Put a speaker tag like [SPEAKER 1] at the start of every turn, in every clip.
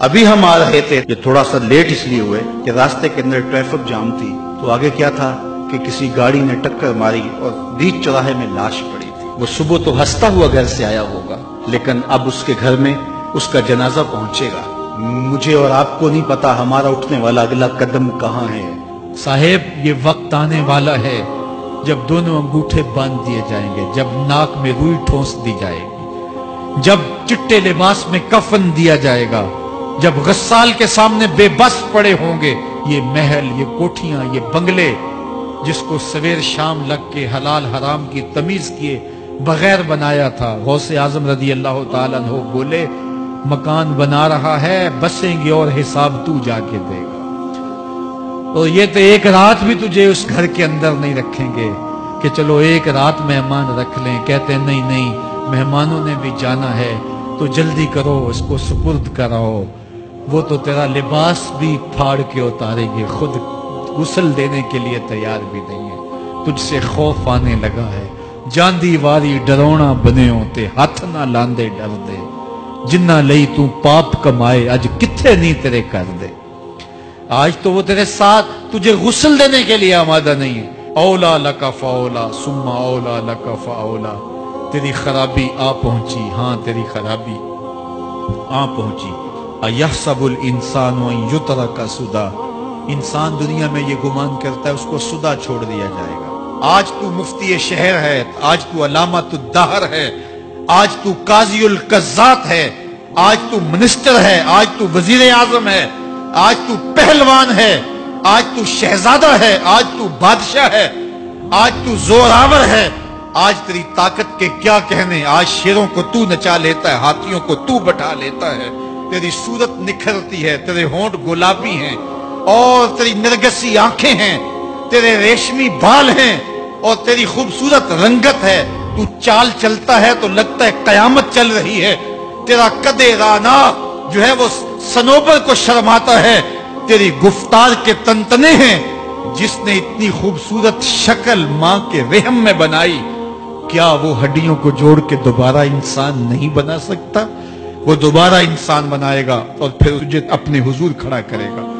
[SPEAKER 1] ابھی ہم آ رہے تھے، یہ تھوڑا سا لیٹ اس لیے ہوئے کہ راستے کے اندر ٹریفک جام تھی۔ تو آگے کیا تھا کہ کسی گاڑی نے ٹکر ماری اور بیچ چوراہے میں لاش پڑی تھی۔ وہ صبح تو ہنستا ہوا گھر سے آیا ہوگا، لیکن اب اس کے گھر میں اس کا جنازہ پہنچے گا۔ مجھے اور آپ کو نہیں پتا ہمارا اٹھنے والا اگلا قدم کہاں ہے۔
[SPEAKER 2] صاحب، یہ وقت آنے والا ہے جب دونوں انگوٹھے باندھ دیے جائیں گے، جب ناک میں روئی ٹھونس دی جائے گی، جب چٹے لباس میں کفن دیا جائے گا۔ جب غسال کے سامنے بے بس پڑے ہوں گے، یہ محل، یہ کوٹھیاں، یہ بنگلے، جس کو سویر شام لگ کے حلال حرام کی تمیز کیے بغیر بنایا تھا۔ غوث اعظم رضی اللہ تعالیٰ عنہ بولے، مکان بنا رہا ہے، بسیں گے اور حساب تو جا کے دے گا۔ اور یہ تو ایک رات بھی تجھے اس گھر کے اندر نہیں رکھیں گے کہ چلو ایک رات مہمان رکھ لیں۔ کہتے نہیں نہیں، مہمانوں نے بھی جانا ہے، تو جلدی کرو، اس کو سپرد کراؤ۔ وہ تو تیرا لباس بھی پھاڑ کے اتاریں گے خود غسل دینے کے لیے تیار بھی نہیں ہے۔ تجھ سے خوف آنے لگا ہے۔ جاندی واری ڈرونا بنے ہوتے ہاتھ نہ لاندے ڈر دے۔ جنہ لئی تو پاپ کمائے، اج کتھے نہیں تیرے کر دے۔ آج تو وہ تیرے ساتھ تجھے غسل دینے کے لیے آمادہ نہیں ہے۔ اولا لکا فاولا سما اولا لکا فاولا۔ تیری خرابی آ پہنچی ہاں تیری خرابی آ پہنچی۔ ایحسب الانسان و یترا کا سدا انسان دنیا میں یہ گمان کرتا ہے، اس کو سدا چھوڑ دیا جائے گا۔ آج تو مفتی شہر ہے، آج تو علامت الدہر ہے، آج تو قاضی القزات ہے، آج تو منسٹر ہے، آج تو وزیر اعظم ہے، آج تو پہلوان ہے، آج تو شہزادہ ہے، آج تو بادشاہ ہے، آج تو زوراور ہے۔ آج تیری طاقت کے کیا کہنے؟ آج شیروں کو تو نچا لیتا ہے، ہاتھیوں کو تو بٹھا لیتا ہے۔ تیری صورت نکھرتی ہے، تیرے ہونٹ گلابی ہیں اور تیری نرگسی آنکھیں ہیں، تیرے ریشمی بال ہیں اور تیری خوبصورت رنگت ہے۔ تو چال چلتا ہے تو لگتا ہے قیامت چل رہی ہے۔ تیرا قدے رانا جو ہے وہ سنوبر کو شرماتا ہے۔ تیری گفتار کے تنتنے ہیں۔ جس نے اتنی خوبصورت شکل ماں کے رحم میں بنائی، کیا وہ ہڈیوں کو جوڑ کے دوبارہ انسان نہیں بنا سکتا؟ وہ دوبارہ انسان بنائے گا اور پھر تجھے اپنے حضور کھڑا کرے گا۔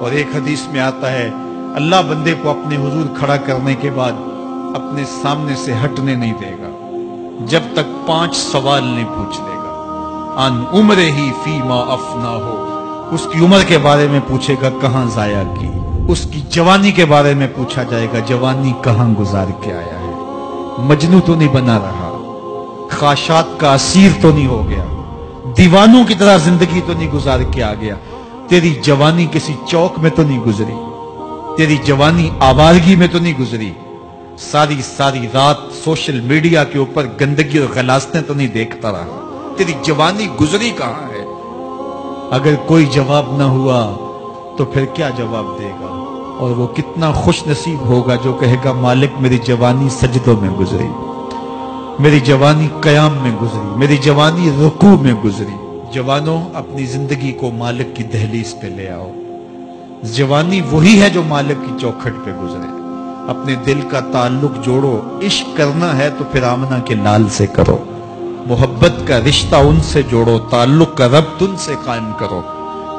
[SPEAKER 2] اور ایک حدیث میں آتا ہے، اللہ بندے کو اپنے حضور کھڑا کرنے کے بعد اپنے سامنے سے ہٹنے نہیں دے گا، جب تک پانچ سوال نہیں پوچھ لے گا۔ ان عمر ہی فی ما افنا ہو اس کی عمر کے بارے میں پوچھے گا، کہاں ضائع کی؟ اس کی جوانی کے بارے میں پوچھا جائے گا، جوانی کہاں گزار کے آیا ہے؟ مجنو تو نہیں بنا رہا خاشات کا اسیر تو نہیں ہو گیا۔ دیوانوں کی طرح زندگی تو نہیں گزار کے آ گیا۔ تیری جوانی کسی چوک میں تو نہیں گزری۔ تیری جوانی آوارگی میں تو نہیں گزری۔ ساری ساری رات سوشل میڈیا کے اوپر گندگی اور غلاستیں تو نہیں دیکھتا رہا۔ تیری جوانی گزری کہاں ہے؟ اگر کوئی جواب نہ ہوا تو پھر کیا جواب دے گا؟ اور وہ کتنا خوش نصیب ہوگا جو کہے گا، مالک میری جوانی سجدوں میں گزری۔ میری جوانی قیام میں گزری، میری جوانی رکوع میں گزری۔ جوانوں، اپنی زندگی کو مالک کی دہلیز پہ لے آؤ۔ جوانی وہی ہے جو مالک کی چوکھٹ پہ گزرے۔ اپنے دل کا تعلق جوڑو، عشق کرنا ہے تو پھر آمنہ کے لال سے کرو۔ محبت کا رشتہ ان سے جوڑو، تعلق کا ربط ان سے قائم کرو۔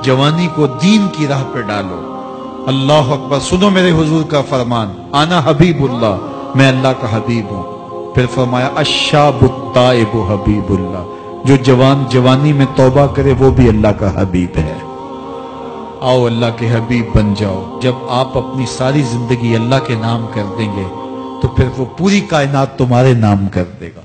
[SPEAKER 2] جوانی کو دین کی راہ پہ ڈالو۔ اللہ اکبر، سنو میرے حضور کا فرمان، آنا حبیب اللہ، میں اللہ کا حبیب ہوں۔ پھر فرمایا اشاب الطائب حبیب اللہ۔ جو جوان جوانی میں توبہ کرے، وہ بھی اللہ کا حبیب ہے۔ آؤ اللہ کے حبیب بن جاؤ۔ جب آپ اپنی ساری زندگی اللہ کے نام کر دیں گے، تو پھر وہ پوری کائنات تمہارے نام کر دے گا۔